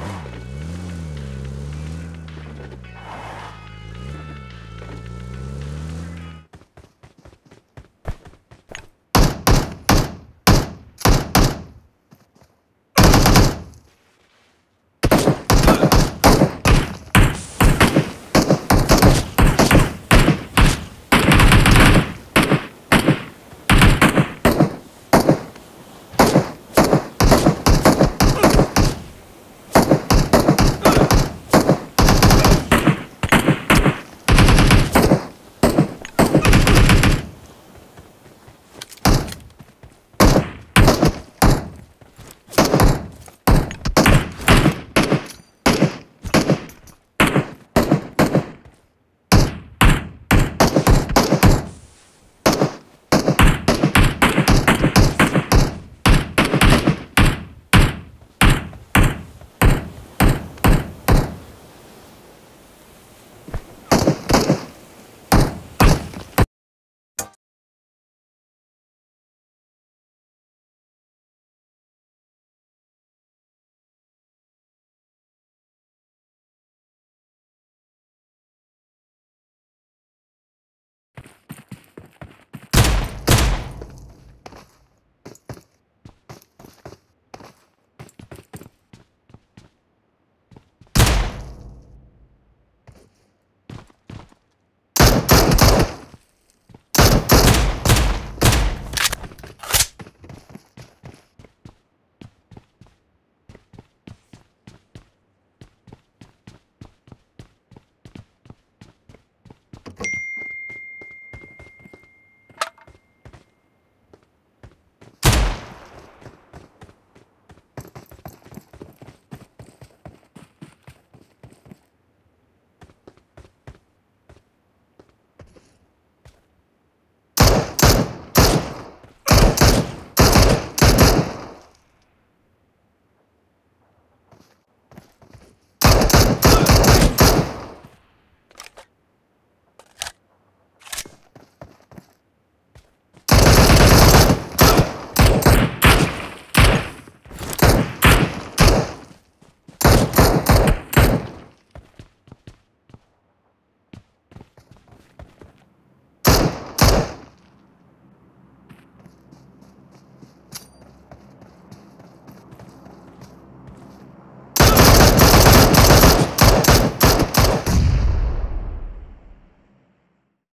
Mm.